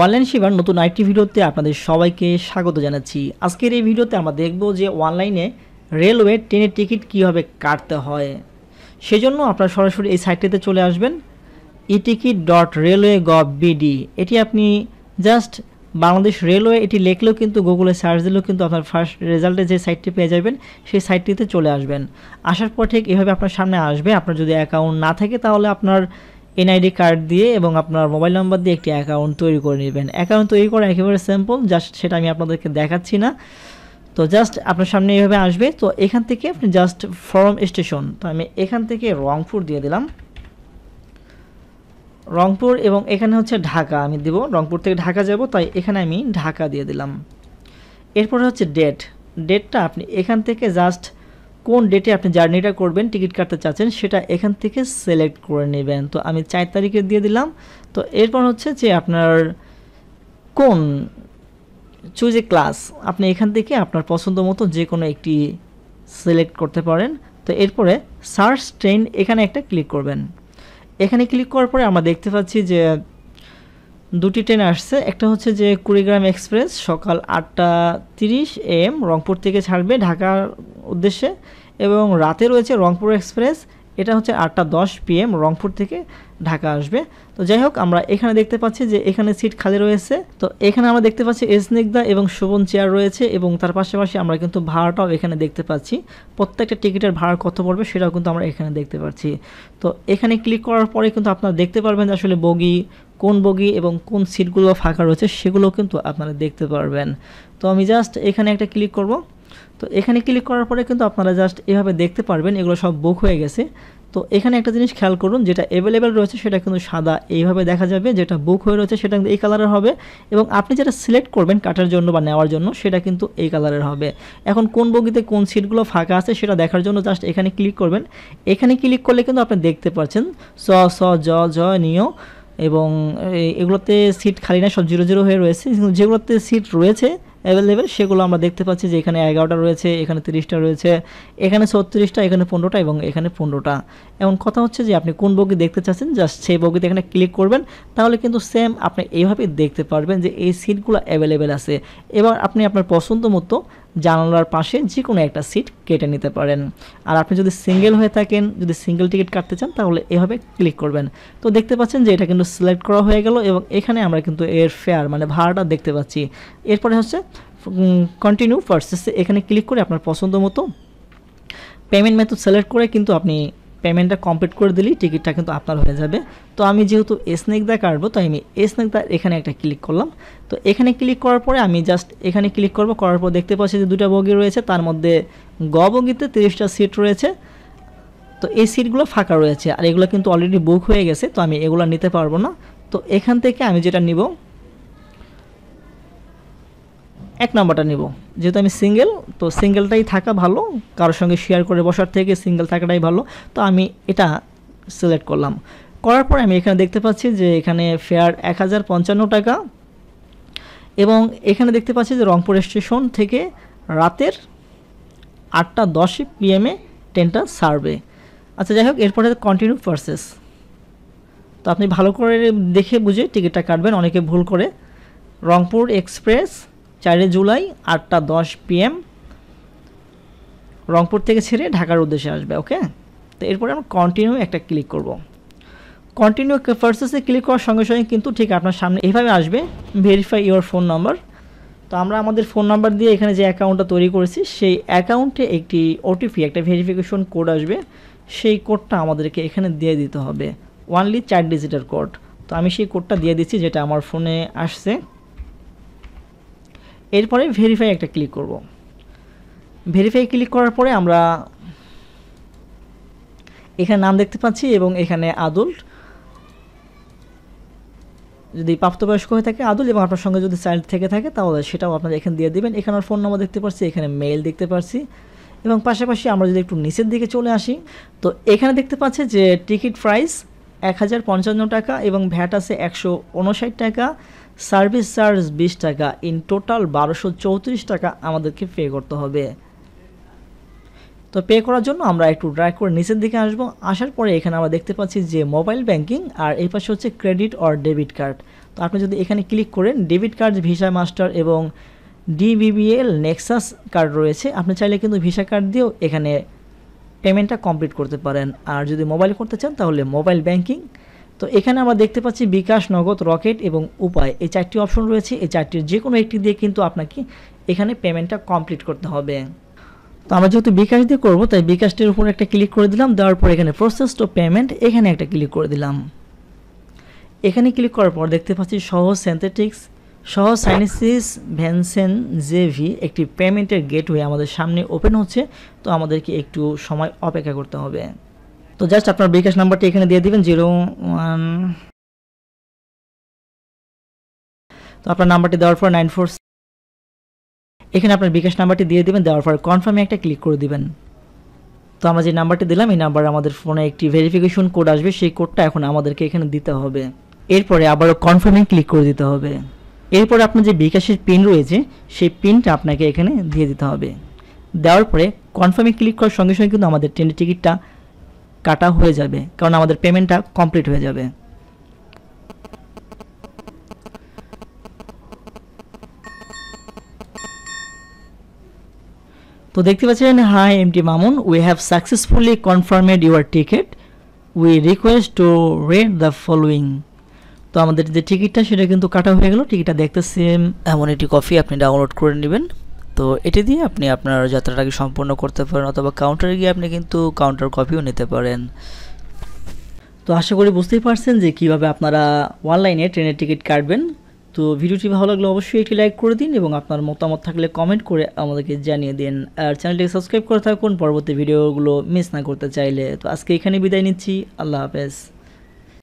Online সেবার নতুন আরেকটি ভিডিওতে আপনাদের সবাইকে স্বাগত জানাচ্ছি। আজকের এই ভিডিওতে আমরা দেখব যে অনলাইনে রেলওয়ে ট্রেনের টিকিট কীভাবে কাটতে হয়। সেজন্য আপনারা সরাসরি এই সাইটটিতে চলে আসবেন e ticket dot railway gov BD এটি আপনি জাস্ট বাংলাদেশ রেলওয়ে, এটি লিখলেও কিন্তু গুগলে সার্চ দিলেও কিন্তু আপনার ফার্স্ট রেজাল্টে যে সাইটটি পেয়ে যাবেন, সেই সাইটটিতে চলে আসবেন। আসার পর ঠিক এভাবে আপনার সামনে আসবে। আপনার যদি অ্যাকাউন্ট না থাকে তাহলে আপনার এনআইডি কার্ড দিয়ে এবং আপনার মোবাইল নাম্বার দিয়ে একটি অ্যাকাউন্ট তৈরি করে নেবেন। অ্যাকাউন্ট তৈরি করা একেবারে সিম্পল জাস্ট সেটা আমি আপনাদেরকে দেখাচ্ছি না। তো জাস্ট আপনার সামনে এইভাবে আসবে। তো এখান থেকে আপনি জাস্ট ফরম স্টেশন তো আমি এখান থেকে রংপুর দিয়ে দিলাম। রংপুর এবং এখানে হচ্ছে ঢাকা আমি দেব। রংপুর থেকে ঢাকা যাব, তাই এখানে আমি ঢাকা দিয়ে দিলাম। এরপরে হচ্ছে ডেট ডেটটা আপনি এখান থেকে জাস্ট কোন ডেটে আপনি জার্নিটা করবেন টিকিট কাটতে চাচ্ছেন, সেটা এখান থেকে সিলেক্ট করে নেবেন। তো আমি চার তারিখে দিয়ে দিলাম। তো এরপর হচ্ছে যে আপনার কোন চুজ এ ক্লাস আপনি এখান থেকে আপনার পছন্দ মতো যে কোনো একটি সিলেক্ট করতে পারেন। তো এরপরে সার্চ ট্রেন এখানে একটা ক্লিক করবেন। এখানে ক্লিক করার পরে আমরা দেখতে পাচ্ছি যে দুটি ট্রেন আসছে। একটা হচ্ছে যে কুড়িগ্রাম এক্সপ্রেস, সকাল আটটা তিরিশ এম রংপুর থেকে ছাড়বে ঢাকার উদ্দেশ্যে। এবং রাতে রয়েছে রংপুর এক্সপ্রেস, এটা হচ্ছে আটটা দশ পিএম, রংপুর থেকে ঢাকা আসবে। তো যাই হোক, আমরা এখানে দেখতে পাচ্ছি যে এখানে সিট খালি রয়েছে। তো এখানে আমরা দেখতে পাচ্ছি এসনিকদা এবং শোভন চেয়ার রয়েছে এবং তার পাশাপাশি আমরা কিন্তু ভাড়াটাও এখানে দেখতে পাচ্ছি। প্রত্যেকটা টিকিটের ভাড়া কত পড়বে সেটাও কিন্তু আমরা এখানে দেখতে পাচ্ছি। তো এখানে ক্লিক করার পরে কিন্তু আপনারা দেখতে পারবেন যে আসলে বগি, কোন বগি এবং কোন সিটগুলো ফাঁকা রয়েছে সেগুলো কিন্তু আপনারা দেখতে পারবেন। তো আমি জাস্ট এখানে একটা ক্লিক করব। তো এখানে ক্লিক করার পরে কিন্তু আপনারা জাস্ট এভাবে দেখতে পারবেন, এগুলো সব বুক হয়ে গেছে। তো এখানে একটা জিনিস খেয়াল করুন, যেটা অ্যাভেলেবেল রয়েছে সেটা কিন্তু সাদা। এইভাবে দেখা যাবে যেটা বুক হয়ে রয়েছে সেটা কিন্তু এই কালারের হবে এবং আপনি যেটা সিলেক্ট করবেন কাটার জন্য বা নেওয়ার জন্য সেটা কিন্তু এই কালারের হবে। এখন কোন বগিতে কোন সিটগুলো ফাঁকা আছে সেটা দেখার জন্য জাস্ট এখানে ক্লিক করবেন। এখানে ক্লিক করলে কিন্তু আপনি দেখতে পাচ্ছেন স স, জ জ নিয় এবং এগুলোতে সিট খালি না সব জিরো জিরো হয়ে রয়েছে। যেগুলোতে সিট রয়েছে অ্যাভেলেবেল সেগুলো আমরা দেখতে পাচ্ছি যে এখানে এগারোটা রয়েছে, এখানে তিরিশটা রয়েছে, এখানে ছত্রিশটা, এখানে পনেরোটা এবং এখানে পনেরোটা। এমন কথা হচ্ছে যে আপনি কোন বগি দেখতে চাচ্ছেন জাস্ট সেই বগিতে এখানে ক্লিক করবেন, তাহলে কিন্তু সেম আপনি এইভাবে দেখতে পারবেন যে এই সিটগুলো অ্যাভেলেবেল আছে। এবার আপনি আপনার পছন্দ মতো জানালার পাশে যে কোনো একটা সিট কেটে নিতে পারেন। আর আপনি যদি সিঙ্গেল হয়ে থাকেন, যদি সিঙ্গেল টিকিট কাটতে চান, তাহলে এভাবে ক্লিক করবেন। তো দেখতে পাচ্ছেন যে এটা কিন্তু সিলেক্ট করা হয়ে গেল এবং এখানে আমরা কিন্তু এর ফেয়ার মানে ভাড়াটা দেখতে পাচ্ছি। এরপরে হচ্ছে কন্টিনিউ ফার্সেসে এখানে ক্লিক করে আপনার পছন্দ মতো পেমেন্ট মেথড সিলেক্ট করে কিন্তু আপনি পেমেন্টটা কমপ্লিট করে দিলেই টিকিটটা কিন্তু আপনার হয়ে যাবে। তো আমি যেহেতু দা কাটবো, তাই আমি দা এখানে একটা ক্লিক করলাম। তো এখানে ক্লিক করার পরে আমি জাস্ট এখানে ক্লিক করব, করার পর দেখতে পাচ্ছি যে দুটা বগি রয়েছে, তার মধ্যে গ বগিতে তিরিশটা সিট রয়েছে। তো এই সিটগুলো ফাঁকা রয়েছে, আর এগুলো কিন্তু অলরেডি বুক হয়ে গেছে, তো আমি এগুলো নিতে পারব না। তো এখান থেকে আমি যেটা নিব, এক নম্বরটা নিব। যেহেতু আমি সিঙ্গেল তো সিঙ্গেলটাই থাকা ভালো। কারোর সঙ্গে শেয়ার করে বসার থেকে সিঙ্গেল থাকাটাই ভালো। তো আমি এটা সিলেক্ট করলাম। করার পরে আমি এখানে দেখতে পাচ্ছি যে এখানে ফেয়ার এক হাজার পঞ্চান্ন টাকা এবং এখানে দেখতে পাচ্ছি যে রংপুর স্টেশন থেকে রাতের আটটা দশ পিএমে ট্রেনটা সার্ভে আচ্ছা যাই হোক, এরপরে কন্টিনিউ প্রসেস তো আপনি ভালো করে দেখে বুঝে টিকিটটা কাটবেন, অনেকে ভুল করে। রংপুর এক্সপ্রেস চারই জুলাই আটটা দশ পিএম রংপুর থেকে ছেড়ে ঢাকার উদ্দেশ্যে আসবে ওকে তো এরপরে আমরা কন্টিনিউ একটা ক্লিক করব। কন্টিনিউ ফার্সেসে ক্লিক করার সঙ্গে সঙ্গে কিন্তু ঠিক আপনার সামনে এইভাবে আসবে ভেরিফাই ইওর ফোন নাম্বার তো আমরা আমাদের ফোন নাম্বার দিয়ে এখানে যে অ্যাকাউন্টটা তৈরি করেছি, সেই অ্যাকাউন্টে একটি ওটিপি একটা ভেরিফিকেশন কোড আসবে। সেই কোডটা আমাদেরকে এখানে দিয়ে দিতে হবে। ওয়ানলি চার ডিজিটের কোড তো আমি সেই কোডটা দিয়ে দিচ্ছি যেটা আমার ফোনে আসছে। এরপরে ভেরিফাই একটা ক্লিক করব। ভেরিফাই ক্লিক করার পরে আমরা এখানে নাম দেখতে পাচ্ছি এবং এখানে আদুল। যদি প্রাপ্তবয়স্ক হয়ে থাকে আদুল এবং আপনার সঙ্গে যদি চাইল্ড থেকে থাকে, তাহলে সেটাও আপনারা এখানে দিয়ে দেবেন। এখানে ফোন নম্বর দেখতে পাচ্ছি, এখানে মেইল দেখতে পাচ্ছি। এবং পাশাপাশি আমরা যদি একটু নিচের দিকে চলে আসি, তো এখানে দেখতে পাচ্ছি যে টিকিট প্রাইস এক হাজার পঞ্চান্ন টাকা এবং ভ্যাট আছে একশো উনষাট টাকা। সার্ভিস চার্জ বিশ টাকা, ইন টোটাল বারোশো চৌত্রিশ টাকা আমাদেরকে পে করতে হবে। তো পে করার জন্য আমরা একটু ড্রাইভ করে নিচের দিকে আসব। আসার পরে এখানে আমরা দেখতে পাচ্ছি যে মোবাইল ব্যাংকিং আর এই পাশে হচ্ছে ক্রেডিট অর ডেবিট কার্ড। তো আপনি যদি এখানে ক্লিক করেন, ডেবিট কার্ড, ভিসা মাস্টার এবং ডিবিবিএল, নেক্সাস কার্ড রয়েছে, আপনি চাইলে কিন্তু ভিসা কার্ড দিয়েও এখানে পেমেন্টটা কমপ্লিট করতে পারেন। আর যদি মোবাইল করতে চান, তাহলে মোবাইল ব্যাংকিং তো এখানে আমরা দেখতে পাচ্ছি বিকাশ, নগদ, রকেট এবং উপায়। এই চারটি অপশন রয়েছে। এই চারটির যে কোনো একটি দিয়ে কিন্তু আপনাকে এখানে পেমেন্টটা কমপ্লিট করতে হবে। তো আমরা যেহেতু বিকাশ দিয়ে করব, তাই বিকাশটির উপর একটা ক্লিক করে দিলাম। দেওয়ার পর এখানে প্রসেস টু পেমেন্ট এখানে একটা ক্লিক করে দিলাম। এখানে ক্লিক করার পর দেখতে পাচ্ছি সহজ সেন্থেটিক্স সহ সাইনিসিস ভ্যানসেন জেভি একটি পেমেন্টের গেটওয়ে আমাদের সামনে ওপেন হচ্ছে। তো আমাদেরকে একটু সময় অপেক্ষা করতে হবে। তো জাস্ট আপনার বিকাশ নাম্বারটি এখানে দিয়ে দিবেন, জিরো ওয়ান তো আপনার নাম্বারটি দেওয়ার পর নাইন ফোর এখানে আপনার বিকাশ নাম্বারটি দিয়ে দিবেন, দেওয়ার পর কনফার্মে একটা ক্লিক করে দিবেন। তো আমরা যে নাম্বারটি দিলাম, এই নাম্বার আমাদের ফোনে একটি ভেরিফিকেশন কোড আসবে, সেই কোডটা এখন আমাদেরকে এখানে দিতে হবে। এরপরে আবারও কনফার্মে ক্লিক করে দিতে হবে। এরপরে আপনার যে বিকাশের পিন রয়েছে, সেই পিনটা আপনাকে এখানে দিয়ে দিতে হবে। দেওয়ার পরে কনফার্মে ক্লিক করার সঙ্গে সঙ্গে কিন্তু আমাদের ট্রেনের টিকিটটা কাটা হয়ে যাবে, কারণ আমাদের পেমেন্টটা কমপ্লিট হয়ে যাবে। তো দেখতে পাচ্ছেন hi MT Mamun we have successfully confirmed your ticket we request to read the following তো আমাদের যে টিকিটটা সেটা কিন্তু কাটা হয়ে গেল টিকিটটা দেখতে সেম এমন একটি কপি আপনি ডাউনলোড করে নেবেন। তো এটি দিয়ে আপনি আপনার যাত্রাটাকে সম্পূর্ণ করতে পারেন অথবা কাউন্টারে গিয়ে আপনি কিন্তু কাউন্টার কপিও নিতে পারেন। তো আশা করি বুঝতেই পারছেন যে কীভাবে আপনারা অনলাইনে ট্রেনের টিকিট কাটবেন। তো ভিডিওটি ভালো লাগলে অবশ্যই একটি লাইক করে দিন এবং আপনার মতামত থাকলে কমেন্ট করে আমাদেরকে জানিয়ে দিন। আর চ্যানেলটিকে সাবস্ক্রাইব করে থাকুন, পরবর্তী ভিডিওগুলো মিস না করতে চাইলে। তো আজকে এখানে বিদায় নিচ্ছি। আল্লাহ হাফেজ।